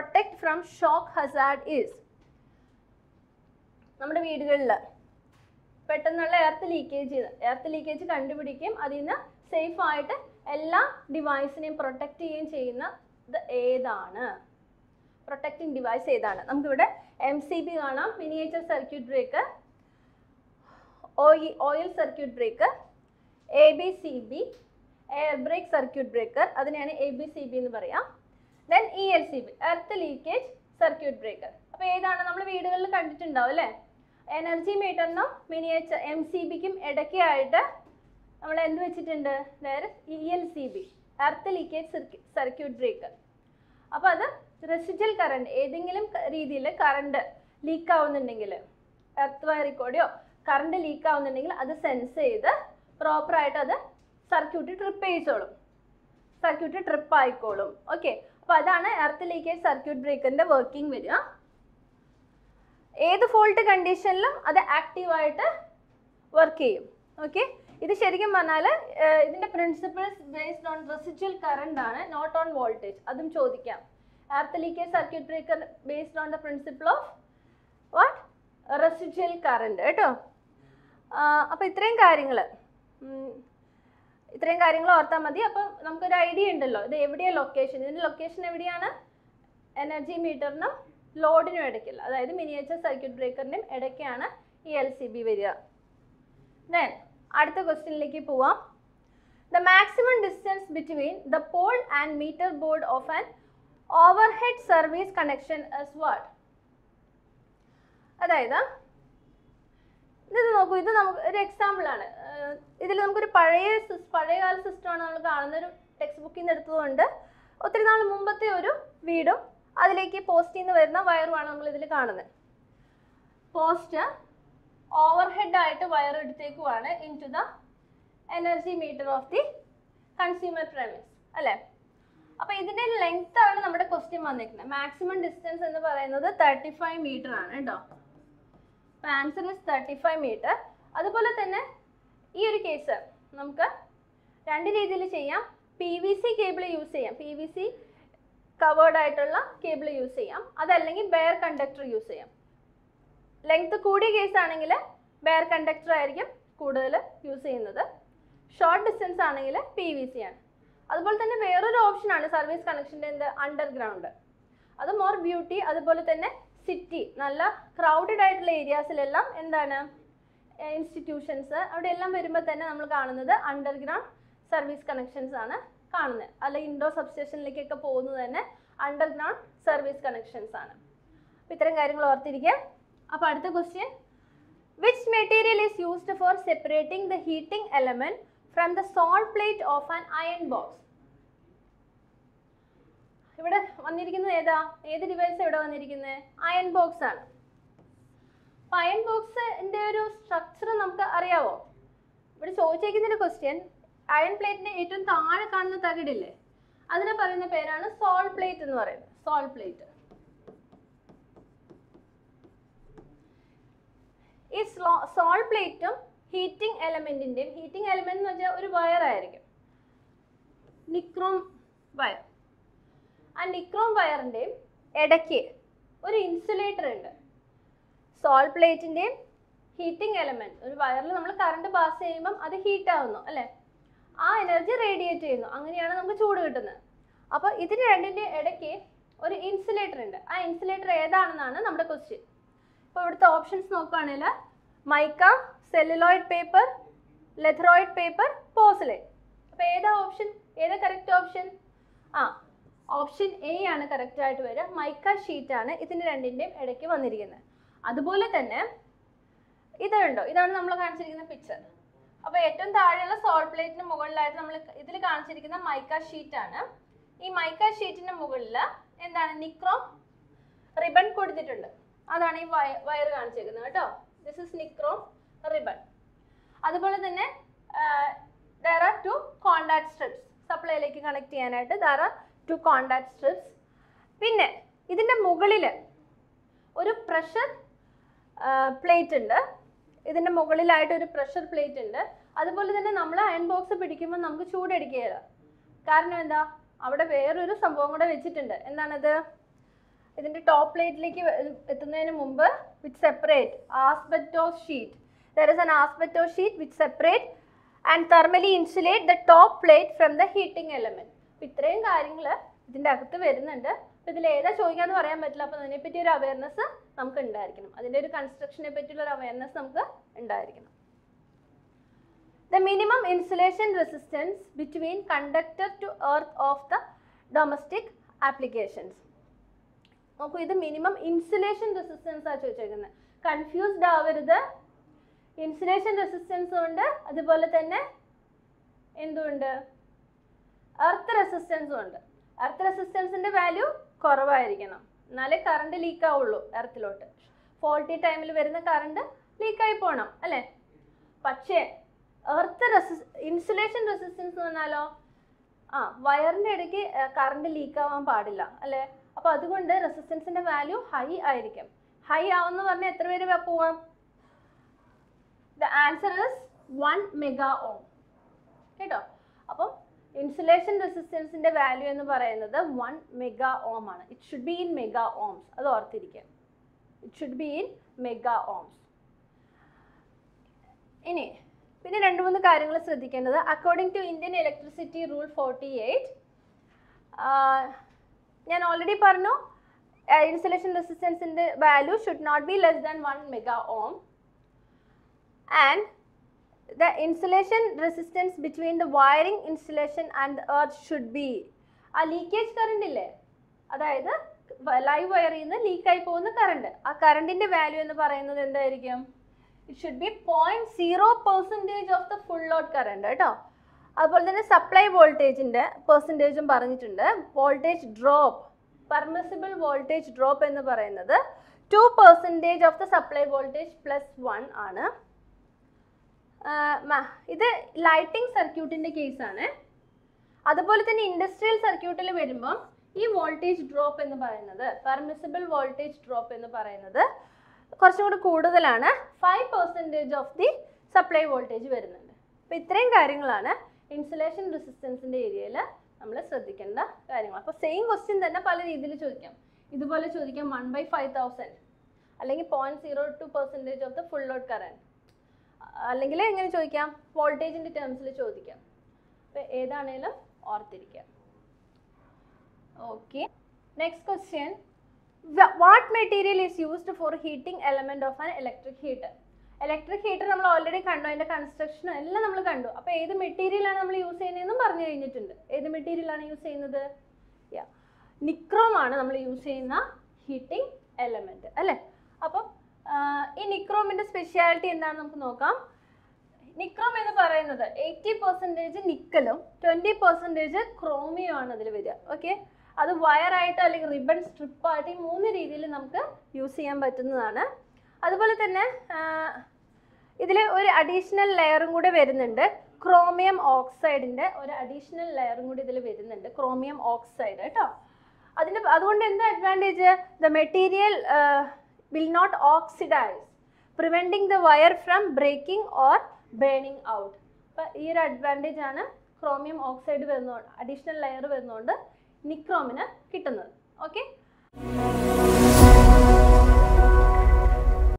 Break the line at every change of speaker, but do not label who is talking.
Protect from shock hazard is നമ്മുടെ വീടുകളിൽ പെട്ടെന്നുള്ള എർത്ത് ലീക്കേജ് എർത്ത് ലീക്കേജ് കണ്ടുപിടിക്കുകയും അതിൽ നിന്ന് സേഫ് ആയിട്ട് എല്ലാ ഡിവൈസിനെയും പ്രൊട്ടക്റ്റ് ചെയ്യുകയും ചെയ്യുന്ന ഇത് ഏതാണ്? പ്രൊട്ടക്റ്റിംഗ് ഡിവൈസ് ഏതാണ്? നമുക്കിവിടെ എം സി ബി കാണാം. Miniature circuit break oil circuit breaker A B C B air break circuit breaker അതിനെയാണ് എ ബി സി ബി എന്ന് പറയാം. Then E L C B earth leakage circuit breaker അപ്പോൾ ഏതാണ്? നമ്മൾ വീടുകളിൽ കണ്ടിട്ടുണ്ടാവും അല്ലേ? എനർജി മീറ്ററിനും മിനിയേച്ചർ എം സി ബിക്കും ഇടയ്ക്കായിട്ട് നമ്മൾ എന്ത് വെച്ചിട്ടുണ്ട്? നേരെ E L C B earth leakage circuit breaker അപ്പോൾ അത് റെസിജൽ കറണ്ട് ഏതെങ്കിലും രീതിയിൽ കറണ്ട് ലീക്ക് ആവുന്നുണ്ടെങ്കിൽ എർത്ത് വയറിൽ കൂടെയോ കറണ്ട് ലീക്ക് ആവുന്നുണ്ടെങ്കിൽ അത് സെൻസ് ചെയ്ത് പ്രോപ്പറായിട്ട് അത് സർക്യൂട്ട് ട്രിപ്പ് ചെയ്യിച്ചോളും സർക്യൂട്ട് ട്രിപ്പ് ആയിക്കോളും. ഓക്കെ അപ്പോൾ അതാണ് എർത്ത് ലീക്കേജ് സർക്യൂട്ട് ബ്രേക്കറിന്റെ വർക്കിംഗ് വരിക ഏത് ഫോൾട്ട് കണ്ടീഷനിലും അത് ആക്റ്റീവായിട്ട് വർക്ക് ചെയ്യും. ഓക്കെ ഇത് ശരിക്കും പറഞ്ഞാൽ ഇതിന്റെ principles based on residual current ആണ് നോട്ട് ഓൺ വോൾട്ടേജ് അതും ചോദിക്കാം. Earth leakage circuit breaker based on the principle of what residual current കേട്ടോ? അപ്പോൾ ഇത്രയും കാര്യങ്ങൾ ഇത്രയും കാര്യങ്ങൾ ഓർത്താൽ മതി. അപ്പം നമുക്കൊരു ഐഡിയ ഉണ്ടല്ലോ. ഇത് എവിടെയാണ് ലൊക്കേഷൻ ഇതിന്റെ ലൊക്കേഷൻ എവിടെയാണ്? എനർജി മീറ്ററിനും ലോഡിനും ഇടയ്ക്കില്ല അതായത് മിനിയേച്ചർ സർക്യൂട്ട് ബ്രേക്കറിനും ഇടയ്ക്കാണ് ഈ എൽ സി ബി വരിക. ദെൻ അടുത്ത ക്വസ്റ്റ്യനിലേക്ക് പോവാം. The maximum distance between the pole and meter board of an overhead service connection is what അതായത് ഇത് നോക്കൂ ഇത് നമുക്ക് ഒരു എക്സാമ്പിൾ ആണ്. ഇതിൽ നമുക്കൊരു പഴയ പഴയകാല സിസ്റ്റമാണ് നമ്മൾ കാണുന്ന ഒരു ടെക്സ്റ്റ് ബുക്കിൽ നിന്ന് എടുത്തതുകൊണ്ട് ഒത്തിരി നാൾ മുമ്പത്തെ ഒരു വീടും അതിലേക്ക് പോസ്റ്റിൽ നിന്ന് വരുന്ന വയറുമാണ് നമ്മൾ ഇതിൽ കാണുന്നത്. പോസ്റ്റ് ഓവർ ഹെഡ് ആയിട്ട് wire എടുത്തേക്കുവാണ് into the energy meter of the consumer premise അല്ലേ? അപ്പോൾ ഇതിന്റെ ലെങ്ത് ആണ് നമ്മുടെ ക്വസ്റ്റ്യൻ വന്നിരിക്കുന്നത് മാക്സിമം ഡിസ്റ്റൻസ് എന്ന് പറയുന്നത് തേർട്ടി ഫൈവ് മീറ്റർ ആണ് കേട്ടോ അപ്പോൾ answer is thirty five meter അതുപോലെ തന്നെ ഈ ഒരു കേസ് നമുക്ക് രണ്ട് രീതിയിൽ ചെയ്യാം. P V C cable use ചെയ്യാം. പി വി സി കവേർഡ് ആയിട്ടുള്ള കേബിൾ യൂസ് ചെയ്യാം. അതല്ലെങ്കിൽ ബെയർ കണ്ടക്ടർ യൂസ് ചെയ്യാം. ലെങ്ത് കൂടിയ കേസ് ആണെങ്കിൽ ബെയർ കണ്ടക്ടർ ആയിരിക്കും കൂടുതൽ യൂസ് ചെയ്യുന്നത്. ഷോർട്ട് ഡിസ്റ്റൻസ് ആണെങ്കിൽ പി വി സി ആണ്. അതുപോലെ തന്നെ വേറൊരു ഓപ്ഷനാണ് സർവീസ് കണക്ഷന്റെ എന്ത് അണ്ടർഗ്രൗണ്ട് അത് മോർ ബ്യൂട്ടി അതുപോലെ തന്നെ സിറ്റി നല്ല ക്രൗഡഡ് ആയിട്ടുള്ള ഏരിയാസിലെല്ലാം എന്താണ്? ഇൻസ്റ്റിറ്റ്യൂഷൻസ് അവിടെ എല്ലാം വരുമ്പോൾ തന്നെ നമ്മൾ കാണുന്നത് അണ്ടർഗ്രൗണ്ട് സർവീസ് കണക്ഷൻസ് ആണ് കാണുന്നത് അല്ലെങ്കിൽ ഇൻഡോർ സബ്സ്റ്റേഷനിലേക്കൊക്കെ പോകുന്നത് തന്നെ അണ്ടർഗ്രൗണ്ട് സർവീസ് കണക്ഷൻസ് ആണ്. അപ്പോൾ ഇത്തരം കാര്യങ്ങൾ ഓർത്തിരിക്കുക. അപ്പോൾ അടുത്ത question which material is used for separating the heating element from the sole plate of an iron box ഇവിടെ വന്നിരിക്കുന്നത് ഏതാ? ഏത് ഡിവൈസ് ഇവിടെ വന്നിരിക്കുന്നത്? അയൺ ബോക്സ് ആണ്. അയൺ ബോക്സിന്റെ ഒരു സ്ട്രക്ചർ നമുക്ക് അറിയാവോ? ഇവിടെ ചോദിച്ചേക്കുന്ന ഒരു ക്വസ്റ്റ്യൻ അയൺ പ്ലേറ്റിന്റെ ഏറ്റവും താഴെ കാണുന്ന തകിടില്ലേ? അതിനെ പറയുന്ന പേരാണ് സോൾ പ്ലേറ്റ് എന്ന് പറയുന്നത്. സോൾ പ്ലേറ്റ് ഈ സോൾ പ്ലേറ്റും ഹീറ്റിംഗ് എലമെന്റിന്റെയും ഹീറ്റിംഗ് എലമെന്റ് എന്ന് വെച്ചാൽ ഒരു വയർ ആയിരിക്കും. നിക്രോം വയർ ആ നിക്രോം വയറിന്റെയും ഇടയ്ക്ക് ഒരു ഇൻസുലേറ്റർ ഉണ്ട്. സോൾ പ്ലേറ്റിന്റെയും ഹീറ്റിംഗ് എലമെന്റ് ഒരു വയറിൽ നമ്മൾ കറണ്ട് പാസ് ചെയ്യുമ്പം അത് ഹീറ്റ് ആവുന്നു അല്ലേ? ആ എനർജി റേഡിയേറ്റ് ചെയ്യുന്നു. അങ്ങനെയാണ് നമുക്ക് ചൂട് കിട്ടുന്നത്. അപ്പോൾ ഇതിന് രണ്ടിന്റെ ഇടയ്ക്ക് ഒരു ഇൻസുലേറ്റർ ഉണ്ട്. ആ ഇൻസുലേറ്റർ ഏതാണെന്നാണ് നമ്മുടെ ക്വസ്റ്റ്യൻ ഇപ്പോൾ ഇവിടുത്തെ ഓപ്ഷൻസ് നോക്കുകയാണെങ്കിൽ mica celluloid paper leatheroid paper പോസിലേറ്റ് അപ്പോൾ ഏതാ ഓപ്ഷൻ ഏതാ കറക്റ്റ് ഓപ്ഷൻ ആ ഓപ്ഷൻ എ ആണ് കറക്റ്റ് ആയിട്ട് വരിക. മൈക്ക ഷീറ്റ് ആണ് ഇതിന്റെ രണ്ടിന്റെയും ഇടയ്ക്ക് വന്നിരിക്കുന്നത്. അതുപോലെ തന്നെ ഇതുണ്ടോ ഇതാണ് നമ്മൾ കാണിച്ചിരിക്കുന്ന പിക്ചർ അപ്പോൾ ഏറ്റവും താഴെയുള്ള സോൾ പ്ലേറ്റിന് മുകളിലായിട്ട് നമ്മൾ ഇതിൽ കാണിച്ചിരിക്കുന്ന മൈക്ക ഷീറ്റ് ആണ്. ഈ മൈക്ക ഷീറ്റിന്റെ മുകളിൽ എന്താണ്? നിക്രോം റിബൺ കൊടുത്തിട്ടുണ്ട്. അതാണ് ഈ വയർ കാണിച്ചിരിക്കുന്നത് കേട്ടോ. ദിസ് ഇസ് നിക്രോം റിബൺ അതുപോലെ തന്നെ there are two contact strips സപ്ലൈയിലേക്ക് connect ചെയ്യാനായിട്ട്. There are two contact strips പിന്നെ ഇതിന്റെ മുകളിൽ ഒരു പ്രഷർ പ്ലേറ്റ് ഉണ്ട്. ഇതിന്റെ മുകളിലായിട്ട് ഒരു പ്രഷർ പ്ലേറ്റ് ഉണ്ട്. അതുപോലെ തന്നെ നമ്മൾ അയൺ ബോക്സ് പിടിക്കുമ്പോൾ നമുക്ക് ചൂടടിക്കുകയില്ല. കാരണം എന്താ? അവിടെ വേറൊരു സംഭവം കൂടെ വെച്ചിട്ടുണ്ട്. എന്താണത്? ഇതിന്റെ ടോപ്പ് പ്ലേറ്റിലേക്ക് എത്തുന്നതിന് മുമ്പ് which separate asbestos sheet there is an asbestos sheet which separate and thermally insulate the top plate from the heating element അപ്പം ഇത്രയും കാര്യങ്ങൾ ഇതിന്റെ അകത്ത് വരുന്നുണ്ട്. അപ്പം ഇതിൽ ഏതാ ചോദിക്കാന്ന് പറയാൻ പറ്റില്ല. അപ്പം അതിനെപ്പറ്റി ഒരു അവയർനെസ് നമുക്ക് ഉണ്ടായിരിക്കണം. അതിന്റെ ഒരു കൺസ്ട്രക്ഷനെ പറ്റിയുള്ള ഒരു അവയർനെസ് നമുക്ക് ഉണ്ടായിരിക്കണം. The minimum insulation resistance between conductor to earth of the domestic applications നോക്കൂ ഇത് മിനിമം ഇൻസുലേഷൻ റെസിസ്റ്റൻസ് ആ ചോദിച്ചേക്കുന്നത്. കൺഫ്യൂസ്ഡ് ആവരുത്. ഇൻസുലേഷൻ റെസിസ്റ്റൻസ് ഉണ്ട് അതുപോലെ തന്നെ എന്തുണ്ട്? എർത്ത് റെസിസ്റ്റൻസും ഉണ്ട്. എർത്ത് റെസിസ്റ്റൻസിന്റെ വാല്യൂ കുറവായിരിക്കണം. എന്നാലേ കറണ്ട് ലീക്ക് ആവുള്ളൂ എർത്തിലോട്ട് ഫോൾട്ടി ടൈമിൽ വരുന്ന കറണ്ട് ലീക്കായി പോകണം അല്ലേ? പക്ഷേ എർത്ത് റെസിസ് ഇൻസുലേഷൻ റെസിസ്റ്റൻസ് എന്ന് പറഞ്ഞാലോ ആ വയറിന്റെ ഇടയ്ക്ക് കറണ്ട് ലീക്ക് ആവാൻ പാടില്ല അല്ലേ? അപ്പോൾ അതുകൊണ്ട് റെസിസ്റ്റൻസിന്റെ വാല്യൂ ഹൈ ആയിരിക്കും. ഹൈ ആവുമെന്ന് പറഞ്ഞാൽ എത്ര പേര് പോവാം? The answer is one mega ohm കേട്ടോ? അപ്പം ഇൻസുലേഷൻ റെസിസ്റ്റൻസിന്റെ വാല്യൂ എന്ന് പറയുന്നത് വൺ മെഗാ ഓം ആണ്. It should be in mega ohms അത് ഓർത്തിരിക്കുക. It should be in mega ohms ഇനി പിന്നെ രണ്ട് മൂന്ന് കാര്യങ്ങൾ ശ്രദ്ധിക്കേണ്ടത്. According to Indian electricity rule forty eight ഞാൻ ഓൾറെഡി പറഞ്ഞു ഇൻസുലേഷൻ റെസിസ്റ്റൻസിന്റെ value should not be less than one mega ohm and the insulation resistance between the wiring insulation and the earth should be ആ leakage current ഇല്ലേ? അതായത് live വയറിൽ നിന്ന് ലീക്കായി പോകുന്ന current ആ കറണ്ടിന്റെ വാല്യൂ എന്ന് പറയുന്നത് എന്തായിരിക്കും? It should be point zero percentage of the full load current കേട്ടോ. അതുപോലെ തന്നെ സപ്ലൈ വോൾട്ടേജിന്റെ പെർസെന്റേജും പറഞ്ഞിട്ടുണ്ട്. Voltage drop permissible voltage drop എന്ന് പറയുന്നത് two percentage of the supply voltage plus one ആണ്. ഇത് ലൈറ്റിംഗ് സർക്യൂട്ടിന്റെ കേസാണ് അതുപോലെ തന്നെ ഇൻഡസ്ട്രിയൽ സർക്യൂട്ടിൽ വരുമ്പം ഈ വോൾട്ടേജ് ഡ്രോപ്പ് എന്ന് പറയുന്നത് പെർമിസിബിൾ വോൾട്ടേജ് ഡ്രോപ്പ് എന്ന് പറയുന്നത് കുറച്ചും കൂടി കൂടുതലാണ്. Five percentage of the supply voltage വരുന്നുണ്ട്. അപ്പോൾ ഇത്രയും കാര്യങ്ങളാണ് ഇൻസുലേഷൻ റെസിസ്റ്റൻസിന്റെ ഏരിയയിൽ നമ്മൾ ശ്രദ്ധിക്കേണ്ട കാര്യങ്ങൾ. അപ്പോൾ സെയിം ക്വസ്റ്റ്യൻ തന്നെ പല രീതിയിൽ ചോദിക്കാം. ഇതുപോലെ ചോദിക്കാം വൺ ബൈ ഫൈവ് തൗസൻഡ് അല്ലെങ്കിൽ point zero two percentage of the full load current അല്ലെങ്കിൽ എങ്ങനെ ചോദിക്കാം? വോൾട്ടേജിന്റെ ടേംസിൽ ചോദിക്കാം. അപ്പോൾ ഏതാണേലും ഓർത്തിരിക്കാം. Okay next question what material is used for heating element of an electric heater electric heater നമ്മൾ ഓൾറെഡി കണ്ടു. അതിന്റെ കൺസ്ട്രക്ഷനും എല്ലാം നമ്മൾ കണ്ടു. അപ്പോൾ ഏത് മെറ്റീരിയലാണ് നമ്മൾ യൂസ് ചെയ്യുന്നതെന്നും പറഞ്ഞു കഴിഞ്ഞിട്ടുണ്ട്. ഏത് മെറ്റീരിയലാണ് യൂസ് ചെയ്യുന്നത്? യാ നിക്രോം ആണ് നമ്മൾ യൂസ് ചെയ്യുന്ന ഹീറ്റിംഗ് എലമെന്റ് അല്ലേ? അപ്പം ഈ നിക്രോമിന്റെ സ്പെഷ്യാലിറ്റി എന്താണെന്ന് നമുക്ക് നോക്കാം. നിക്രോം എന്ന് പറയുന്നത് എയ്റ്റി പെർസെന്റേജ് നിക്കലും ട്വന്റി പെർസെന്റേജ് ക്രോമിയോ ആണ് അതിൽ വരിക. ഓക്കെ അത് വയറായിട്ട് അല്ലെങ്കിൽ റിബൺ സ്ട്രിപ്പായിട്ട് ഈ മൂന്ന് രീതിയിൽ നമുക്ക് യൂസ് ചെയ്യാൻ പറ്റുന്നതാണ്. അതുപോലെ തന്നെ ഇതിൽ ഒരു അഡീഷണൽ ലെയറും കൂടെ വരുന്നുണ്ട്. ക്രോമിയം ഓക്സൈഡിന്റെ ഒരു അഡീഷണൽ ലെയറും കൂടി ഇതിൽ വരുന്നുണ്ട്. ക്രോമിയം ഓക്സൈഡ് കേട്ടോ. അതിന് അതുകൊണ്ട് എന്താ advantage the material will not oxidise preventing the wire from breaking or burning out അപ്പം ഈ ഒരു അഡ്വാന്റേജ് ആണ് ക്രോമിയം ഓക്സൈഡ് വരുന്നതുകൊണ്ട് അഡീഷണൽ ലെയർ വരുന്നതുകൊണ്ട് നിക്രോമിന് കിട്ടുന്നത്. ഓക്കെ